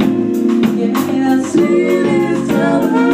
You made us sweetest summer.